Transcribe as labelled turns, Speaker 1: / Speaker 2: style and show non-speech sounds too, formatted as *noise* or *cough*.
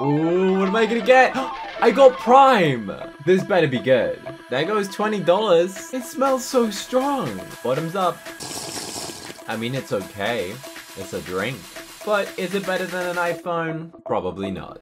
Speaker 1: Ooh, what am I gonna get? *gasps* I got Prime! This better be good. There goes $20. It smells so strong. Bottoms up. I mean, it's okay. It's a drink. But is it better than an iPhone? Probably not.